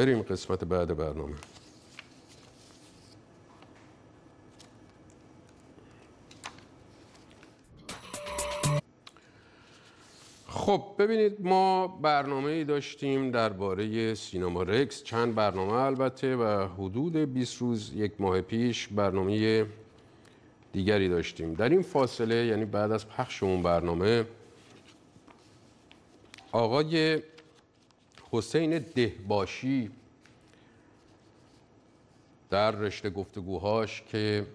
بریم قسمت بعد برنامه خب ببینید ما برنامه ای داشتیم درباره سینما رکس. چند برنامه البته و حدود 20 روز یک ماه پیش برنامه دیگری داشتیم. در این فاصله یعنی بعد از پخش اون برنامه آقای حسین دهباشی در رشته گفتگوهاش که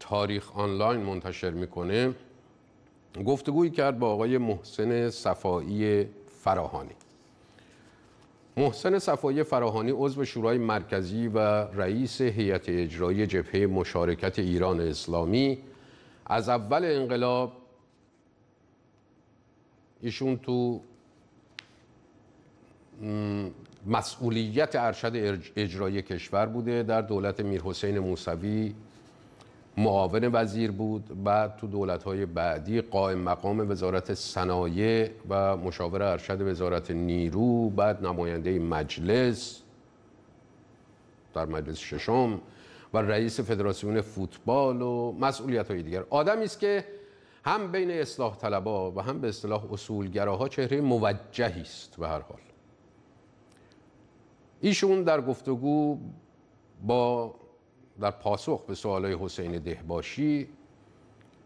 تاریخ آنلاین منتشر می‌کنه گفتگویی کرد با آقای محسن صفایی فراهانی. محسن صفایی فراهانی عضو شورای مرکزی و رئیس هیئت اجرایی جبهه مشارکت ایران اسلامی. از اول انقلاب ایشون تو مسئولیت ارشد اجرایی کشور بوده. در دولت میرحسین موسوی معاون وزیر بود. بعد تو دولت‌های بعدی قائم مقام وزارت صنایع و مشاور ارشد وزارت نیرو. بعد نماینده مجلس در مجلس ششم و رئیس فدراسیون فوتبال و مسئولیت های دیگر. آدمی است که هم بین اصلاح طلبا و هم به اصطلاح اصولگراها چهره موجهی است به هر حال. ایشون در گفتگو با در پاسخ به سوالای حسین دهباشی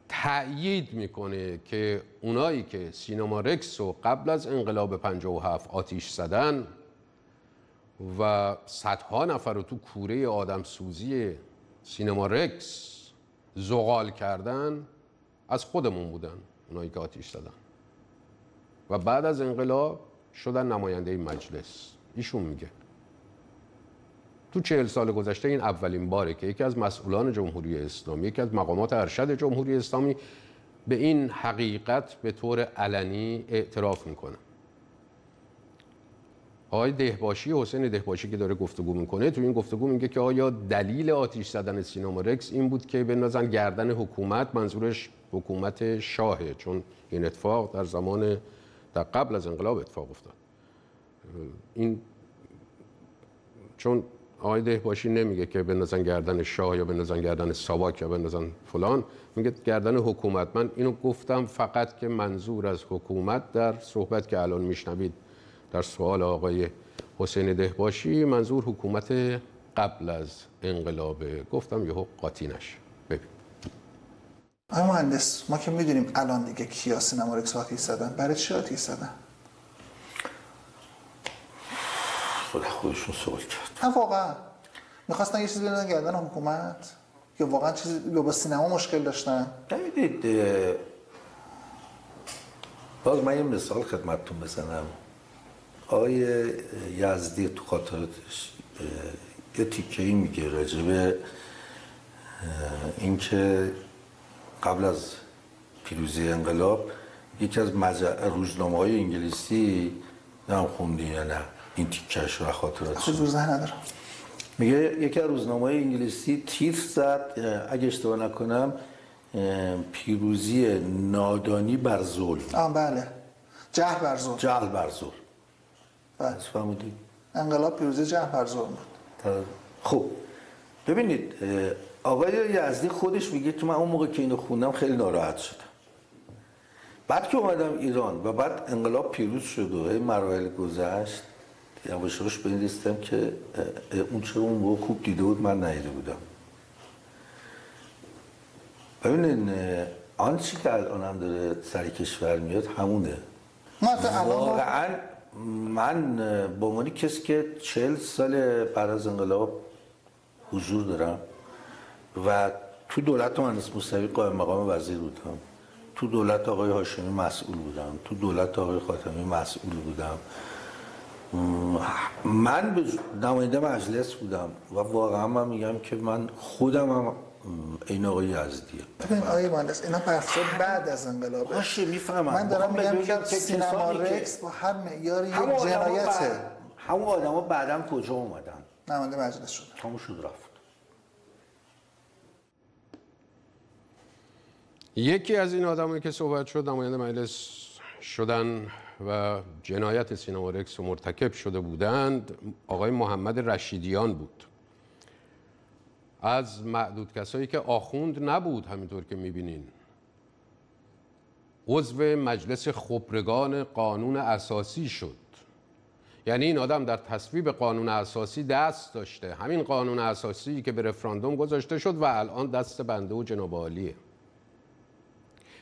تأیید می‌کنه که اونایی که سینما رکس رو قبل از انقلاب 57 آتیش زدن و صدها نفر رو تو کوره آدم سوزی سینما رکس زغال کردن از خودمون بودن اونایی که آتیش زدن. و بعد از انقلاب شدن نماینده مجلس. ایشون میگه. تو چهل سال گذشته این اولین باره که یکی از مسئولان جمهوری اسلامی یکی از مقامات ارشد جمهوری اسلامی به این حقیقت به طور علنی اعتراف می‌کنه. آقای دهباشی حسین دهباشی که داره گفتگو می‌کنه تو این گفتگو میگه که آیا دلیل آتیش زدن سینما رکس این بود که بندازن گردن حکومت منظورش حکومت شاهه چون این اتفاق در زمان در قبل از انقلاب اتفاق افتاد. این چون آقای دهباشی نمیگه که بندازن گردن شاه یا بندازن گردن ساواک یا بندازن فلان. میگه گردن حکومت. من اینو گفتم فقط که منظور از حکومت در صحبت که الان میشنوید در سوال آقای حسین دهباشی منظور حکومت قبل از انقلابه گفتم یهو قاطی نشه. ببین. آقای مهندس ما که می‌دونیم الان دیگه کیا سینما آتیش زدن. برای چی آتیش زدن خود خودشون سوال کرد. نه واقعا. می‌خواستن یه چیزی بدن گردن حکومت. یا واقعا چیزی یا با سینما مشکل داشتن؟ ببینید باز من یه مثال خدمتتون بزنم. آقای یزدی تو خاطراتش یه تیکه ای میگه راجبه اینکه قبل از پیروزی انقلاب یکی از روزنامه های انگلیسی نم خوندی یا نه. این تیکش و خاطرات ندارم. میگه یکی از روزنامه انگلیسی تیتر زد اگه اشتباه نکنم پیروزی نادانی بر ظلم. آه بله. جهل بر ظلم. جهل بر ظلم. بله. فهمیدید انقلاب پیروزی جهل بر ظلم بود. خب ببینید آقای یزدی خودش میگه که من اون موقع که اینو خوندم خیلی ناراحت شدم. بعد که اومدم ایران و بعد انقلاب پیروز شد و مراحل گذشت یواش یواش به این رسیدم که اون چرا اون موقع خوب دیده بود من ندیده بودم. ببینین آن چی که الان هم داره سر کشور میاد همونه. واقعا من به عنوان کسی که چل سال بعد از انقلاب حضور دارم و تو دولت مهندس موسوی قائم مقام وزیر بودم. تو دولت آقای هاشمی مسئول بودم. تو دولت آقای خاتمی مسئول بودم. من به نماینده مجلس بودم و واقعا من میگم که من خودم هم این آقای یزدیه. ببین آقای مهندس اینا بحثا بعد از انقلاب؟ باشه می‌فهمم. من دارم میگم که سینما رکس با هر معیاری یک جنایته. همون آدما بعدم کجا اومدن؟ نماینده مجلس شد. همون شد رفت. یکی از این آدمایی که صحبت شد نماینده مجلس شدن و جنایت سینما رکس مرتکب شده بودند. آقای محمد رشیدیان بود. از معدود کسایی که آخوند نبود همینطور که می‌بینین. عضو مجلس خبرگان قانون اساسی شد. یعنی این آدم در تصویب قانون اساسی دست داشته. همین قانون اساسی که به رفراندوم گذاشته شد و الان دست بنده و جناب عالیه.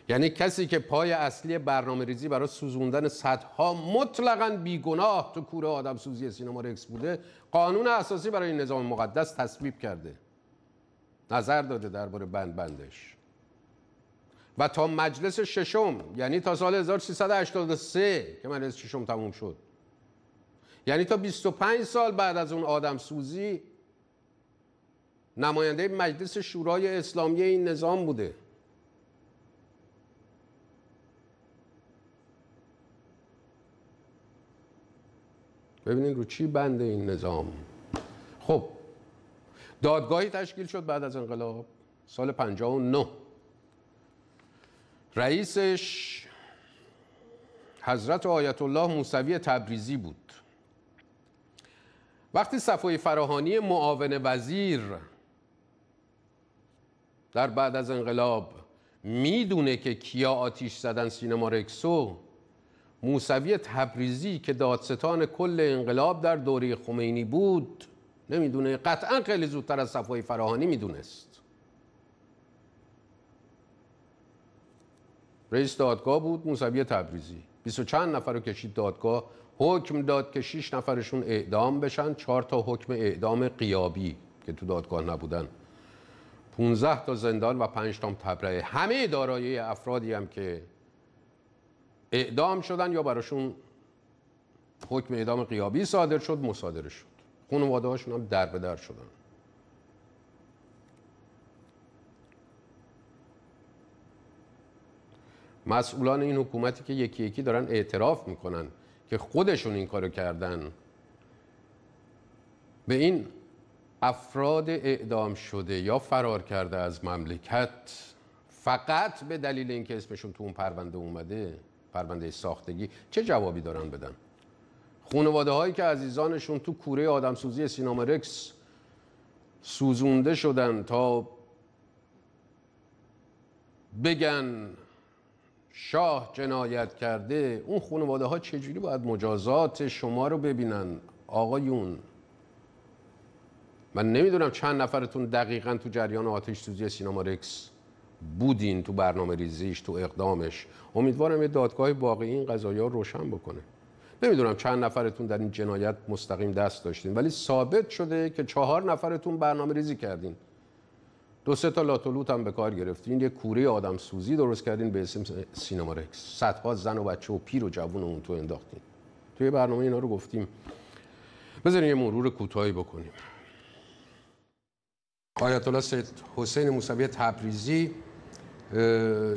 یعنی کسی که پای اصلی برنامه ریزی برای سوزوندن صدها مطلقا بیگناه تو کوره آدم سوزی سینما رکس بوده قانون اساسی برای نظام مقدس تصویب کرده. نظر داده درباره بند بندش. و تا مجلس ششم یعنی تا سال 1383 که مجلس ششم تموم شد. یعنی تا 25 سال بعد از اون آدم سوزی نماینده مجلس شورای اسلامی این نظام بوده. ببینید رو چی بنده این نظام. خب دادگاهی تشکیل شد بعد از انقلاب سال 59 رئیسش حضرت آیت الله موسوی تبریزی بود. وقتی صفای فراهانی معاون وزیر در بعد از انقلاب می‌دونه که کیا آتیش زدن سینما رکسو موسوی تبریزی که دادستان کل انقلاب در دوره خمینی بود نمی‌دونه قطعا خیلی زودتر از صفای فراهانی می‌دونست. رئیس دادگاه بود موسوی تبریزی. بیست و چند نفر رو کشید دادگاه حکم داد که 6 نفرشون اعدام بشن چهار تا حکم اعدام قیابی که تو دادگاه نبودن. 15 تا زندان و 5 تا تبرئه. همه دارایی افرادی هم که اعدام شدن یا براشون حکم اعدام قیابی صادر شد مصادره شد. خانواده هاشون هم در به در شدن. مسئولان این حکومتی که یکی یکی دارن اعتراف می‌کنن که خودشون این کارو کردن به این افراد اعدام شده یا فرار کرده از مملکت فقط به دلیل اینکه اسمشون تو اون پرونده اومده پرونده ساختگی چه جوابی دارن بدن خانواده هایی که عزیزانشون تو کوره آدمسوزی سینما رکس سوزونده شدن تا بگن شاه جنایت کرده اون خانواده ها چجوری باید مجازات شما رو ببینن؟ آقایون من نمی‌دونم چند نفرتون دقیقا تو جریان آتش سوزی سینما رکس بودین تو برنامه ریزیش تو اقدامش. امیدوارم یه دادگاه واقعی این قضایی ها روشن بکنه. نمی‌دونم چند نفرتون در این جنایت مستقیم دست داشتین ولی ثابت شده که چهار نفرتون برنامه ریزی کردین. دو سه تا لاتولوت هم به کار گرفتین. یه کوره آدم سوزی درست کردین به اسم سینما رکس. صدها زن و بچه و پیر و جوون اون تو انداختین. توی برنامه اینا رو گفتیم. بذارین یه مرور کوتاهی بکنیم. آیت الله سید حسین موسوی تبریزی.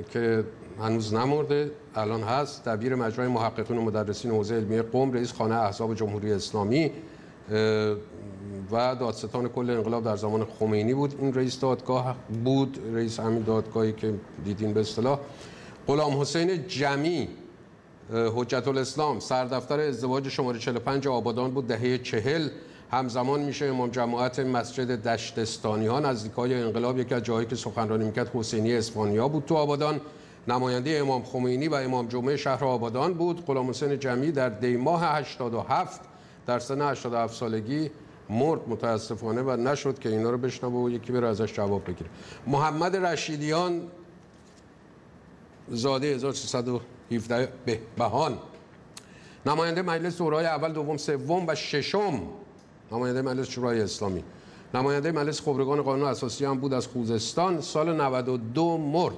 که هنوز نمرده الان هست. دبیر مجموعه محققین و مدرسین حوزه علمی قم رئیس خانه احزاب جمهوری اسلامی و دادستان کل انقلاب در زمان خمینی بود. این رئیس دادگاه بود رئیس همین دادگاهی که دیدین به اصطلاح. غلام حسین جمی حجت الاسلام سردفتر ازدواج شماره 45 آبادان بود دهه چهل. همزمان میشه امام جماعت مسجد دشتستانی ها نزدیک های انقلاب یکی از جایی که سخنرانی می‌کرد حسینی اسپانیا بود تو آبادان. نماینده امام خمینی و امام جمعه شهر آبادان بود. غلام حسین جمعی در دی ماه 87 در سن 87 سالگی مرد متاسفانه و نشد که اینا رو بشنوه و یکی بره ازش جواب بگیره. محمد رشیدیان زاده 1317 بهان نماینده مجلس شورای اول دوم سوم و ششم نماینده مجلس شورای اسلامی. نماینده مجلس خبرگان قانون اساسی هم بود از خوزستان سال 92 مرد.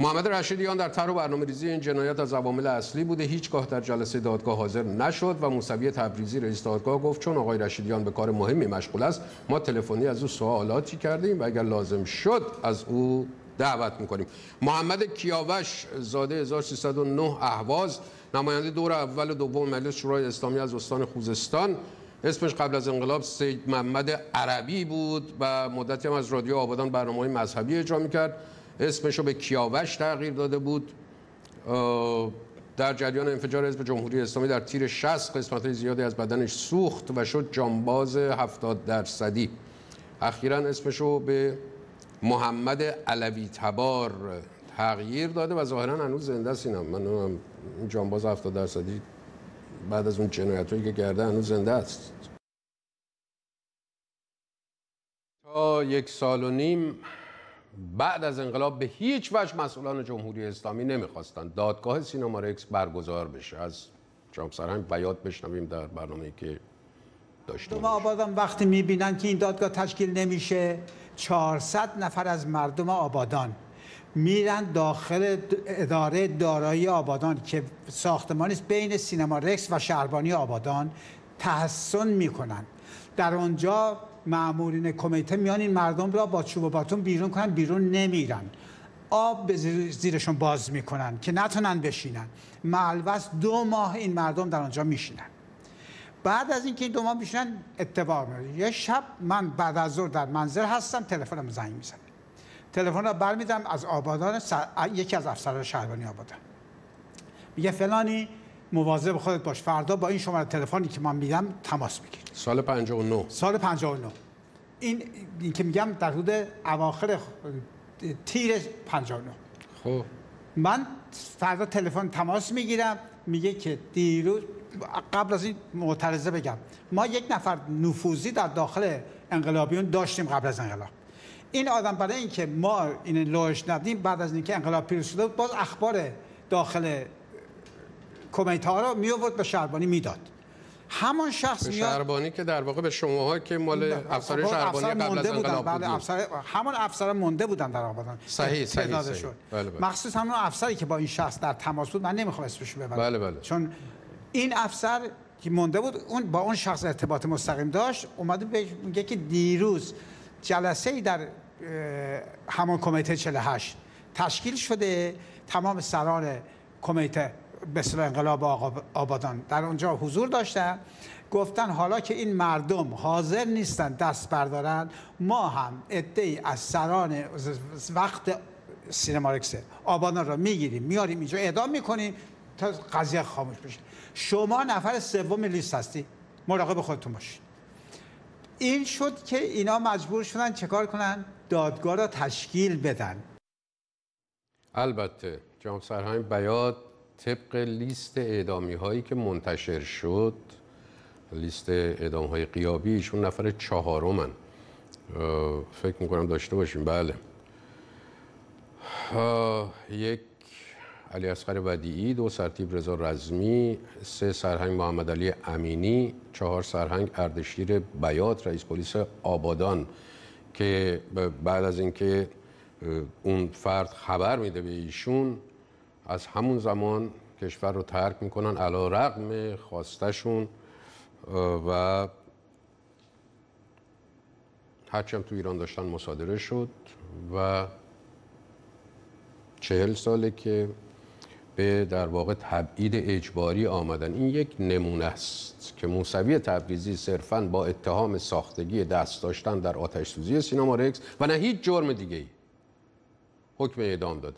محمد رشیدیان در طرح برنامه ریزی این جنایت از عوامل اصلی بوده. هیچگاه در جلسه دادگاه حاضر نشد و موسوی تبریزی رئیس دادگاه گفت چون آقای رشیدیان به کار مهمی مشغول است ما تلفنی از او سوالاتی کردیم و اگر لازم شد از او دعوت می‌کنیم. محمد کیاوش زاده 1309 اهواز نماینده دور اول و دوم مجلس شورای اسلامی از استان خوزستان. اسمش قبل از انقلاب سید محمد عربی بود و مدتی هم از رادیو آبادان برنامه مذهبی اجرا می‌کرد. اسمش رو به کیاوش تغییر داده بود. در جریان انفجار حزب جمهوری اسلامی در تیر 60 قسمت زیادی از بدنش سوخت و شد جانباز 70 درصدی. اخیرا اسمشو به محمد علوی تبار تغییر داده و ظاهرا هنوز زنده است. اینا من جانباز 70 درصدی بعد از اون جنایتایی که کرده هنوز زنده است. تا یک سال و نیم بعد از انقلاب به هیچ وجه مسئولان جمهوری اسلامی نمی‌خواستند دادگاه سینما رکس برگزار بشه. از جام سرهنگ بیاد بشنویم در برنامه که داشته ما آبادان وقتی می‌بینن که این دادگاه تشکیل نمیشه 400 نفر از مردم آبادان میرن داخل اداره دارایی آبادان که ساختمانی است بین سینما رکس و شهربانی آبادان تحسن می‌کنن. در اونجا معمولین کمیته میان این مردم را با چوب و باتون بیرون کنن بیرون نمیرن. آب به زیرشون باز می‌کنن که نتونن بشینن. معلوس دو ماه این مردم در آنجا میشینن. بعد از اینکه این دو ماه میشینن اتفاق میفته یه شب من بعد از ظهر در منزل هستم تلفنم زنگ می‌زنه. تلفن رو برمیدم از آبادان یکی از افسران شهربانی آبادان. میگه فلانی مواظب خودت باش فردا با این شماره تلفنی که من میدم تماس بگیر سال 59 سال 59 این, این که میگم در حدود اواخر تیر 59 خب. من فردا تلفن تماس می‌گیرم میگه که دیروز قبل از این معترضه بگم ما یک نفر نفوذی در داخل انقلابیون داشتیم قبل از انقلاب. این آدم برای اینکه ما این لوش ندیم بعد از اینکه انقلاب پیروز شده باز اخبار داخل کمیته ها رو می آورد به شهربانی می‌داد همون شخص به شهربانی که در واقع به شماها که مال بله. افسر شهربانی قبل از انقلاب بله افسر همون افسر مونده بودن در آبادان صحیح صحیح, صحیح. بله بله. مخصوص همون افسری که با این شخص در تماس بود من نمی‌خوام اسمش ببرم بله بله. چون این افسر که مونده بود اون با اون شخص ارتباط مستقیم داشت اومده میگه که دیروز جلسه در همون کمیته 48 تشکیل شده. تمام سران کمیته به انقلاب آبادان در اونجا حضور داشتن. گفتن حالا که این مردم حاضر نیستن دست بردارن ما هم ای از سران وقت سینما رکسه آبادان را می‌گیریم میاریم اینجا اعدام می‌کنیم تا قضیه خاموش بشه. شما نفر سوم لیست هستی. مراقب خودتون باشید. این شد که اینا مجبور شدن چکار کنن؟ دادگاه را تشکیل بدن. البته جام سرهنگ بیاد طبق لیست اعدامی هایی که منتشر شد لیست اعدام های قیابی ایشون نفر چهارمن. فکر می‌کنم داشته باشیم. بله. یک علی اصغر ودیعی دو سرتیب رضا رزمی سه سرهنگ محمد علی امینی چهار سرهنگ اردشیر بیات رئیس پلیس آبادان که بعد از اینکه اون فرد خبر میده به ایشون از همون زمان کشور رو ترک می‌کنن علا رقم خواستشون و هرچی تو ایران داشتن مصادره شد و چهل ساله که به در واقع تبعید اجباری آمدن. این یک نمونه است که موسوی تبریزی صرفا با اتهام ساختگی دست داشتن در آتش سوزی سینما رکس و نه هیچ جرم دیگه ای حکم اعدام داده.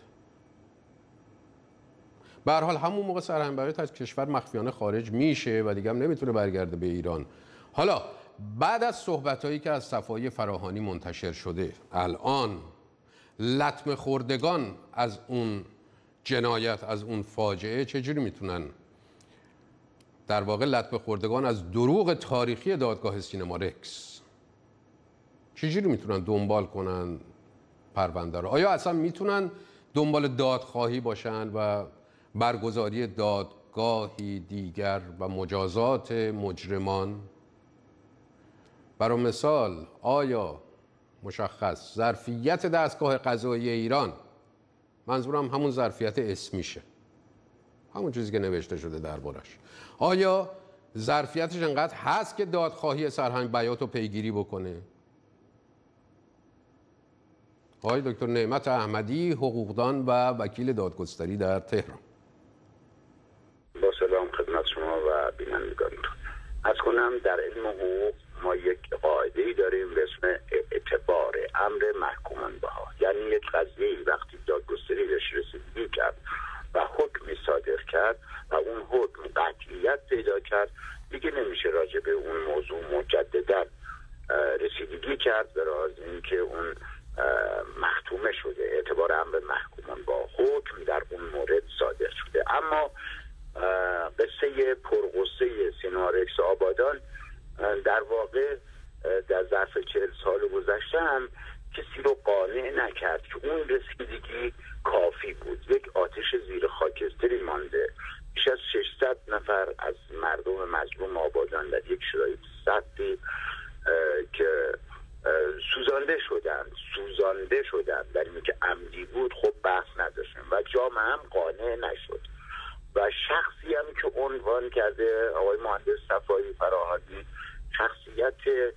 به حال همون موقع سرهنگ از کشور مخفیانه خارج میشه و دیگه هم نمی‌تونه برگرده به ایران. حالا بعد از صحبت که از صفای فراهانی منتشر شده الان لطم خوردگان از اون جنایت از اون فاجعه چجوری می‌تونن در واقع لطمه خوردگان از دروغ تاریخی دادگاه سینما رکس چجوری می‌تونن دنبال کنن پرونده رو؟ آیا اصلا می‌تونن دنبال دادخواهی باشن و برگزاری دادگاهی دیگر و مجازات مجرمان؟ برای مثال آیا مشخص ظرفیت دستگاه قضایی ایران منظورم همون ظرفیت اسمیشه همون چیزی که نوشته شده دربارش. آیا ظرفیتش انقدر هست که دادخواهی سرهنگ بیات رو پیگیری بکنه؟ آقای دکتر نعمت احمدی حقوقدان و وکیل دادگستری در تهران. با سلام خدمت شما و بینندگانتون. از کنم در علم حقوق ما یک قاعده ای داریم به اسم اعتبار امر محکومان بها یعنی یک قضیه وقتی دادگستری بهش رسیدگی کرد و حکمی صادر کرد و اون حکم قطعیت پیدا کرد دیگه نمیشه راجع به اون موضوع مجددا رسیدگی کرد به راز اینکه اون محکومه شده. اعتبار امر محکومان با حکم در اون مورد صادر شده. اما قصه پرغصه سینارکس آبادان در واقع در ظرف چهل سال گذشته هم کسی رو قانع نکرد که اون رسیدگی کافی بود. یک آتش زیر خاکستری مانده. بیش از 600 نفر از مردم مظلوم آبادان در یک شرایط سختی که سوزانده شدن سوزانده شدن در این که عمدی بود خب بحث نداشتیم و جامعه هم قانع نشد. و شخصی هم که عنوان کرده آقای مهندس صفایی فراهانی شخصیت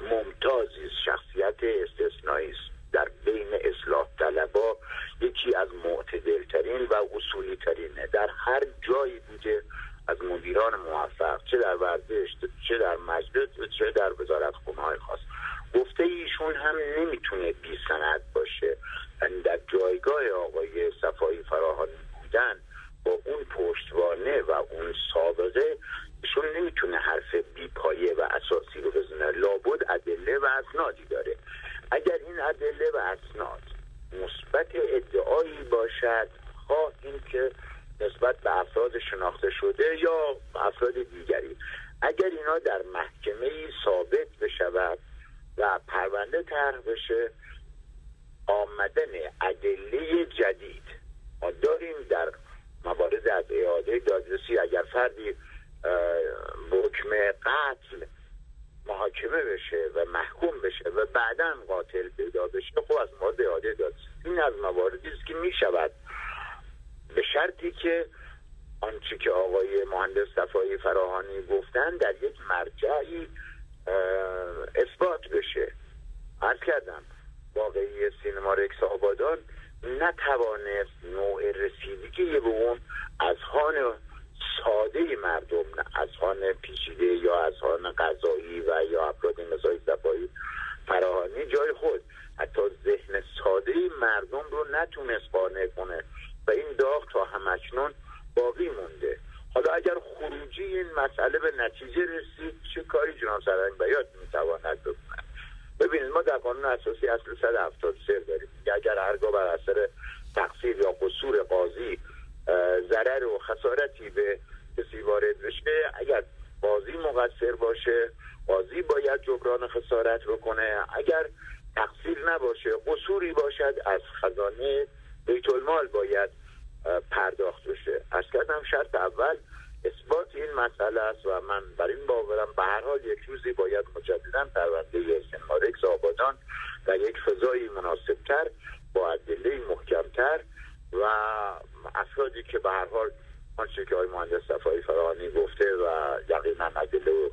ممتازی شخصیت استثنایی است. در بین اصلاح طلبا یکی از معتدلترین و اصولی ترینه در هر جایی بوده از مدیران موفق چه در ورزش چه در مجلس چه در وزارت خونه های خاص. گفته ایشون هم نمی‌تونه بی سند باشه. یعنی در جایگاه آقای صفایی فراهانی بودن با اون پشتوانه و اون سابقه ایشون نمی‌تونه حرف بی پایه و اساسی رو بزنه. لابد ادله و اسنادی داره. اگر این ادله و اسناد مثبت ادعایی باشد خواه این که نسبت به افراد شناخته شده یا افراد دیگری. اگر اینا در محکمه ثابت بشود و پرونده طرح بشه آمدن ادله جدید. ما داریم در موارد از اعاده دادرسی اگر فردی حکم قتل محاکمه بشه و محکوم بشه و بعدا قاتل پیدا بشه خب از مورد اعاده دادرسی این از مواردی است که می شود به شرطی که آنچه که آقای مهندس صفایی فراهانی گفتن در یک مرجعی اثبات بشه. عرض کردم واقعی سینما رکس آبادان نتوانست نوع رسیدگی به اون از خان ساده مردم از خان پیچیده یا از خان قضایی و یا افراد مثل صفایی فراهانی جای خود. حتی ذهن ساده مردم رو نتونست قانع کنه و این داغ تا همکنون باقی مونده. حالا اگر خروجی این مسئله به نتیجه رسید چه کاری جناب سرنگ بیاد می‌تواند بکنه ببینید ما در قانون اساسی اصل 173 داریم. اگر هرگاه بر اثر تقصیر یا قصور قاضی ضرر و خسارتی به کسی وارد بشه اگر قاضی مقصر باشه قاضی باید جبران خسارت رو کنه اگر تقصیر نباشه قصوری باشد از خزانه بیت المال باید پرداخت بشه. از کردم شرط اول اثبات این مسئله است و من بر این باورم به هر حال یک روزی باید مجددا پرونده سنمارکس آبادان در یک فضایی مناسبتر با ادله محکمتر و افرادی که به هر حال آنچه که آقای مهندس صفایی فراهانی گفته و یقینا ادله و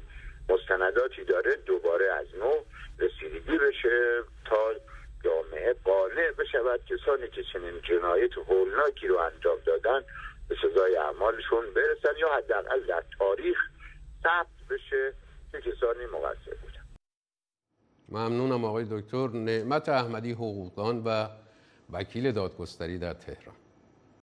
مستنداتی داره دوباره از نو رسیدگی بشه تا جامعه قانع بشود. کسانی که چنین جنایت هولناکی رو انجام دادن به سزای اعمالشون برسن یا حداقل در تاریخ ثبت بشه که کسانی مقصر بودن. ممنونم آقای دکتر. نعمت احمدی حقوقدان و وکیل دادگستری در تهران.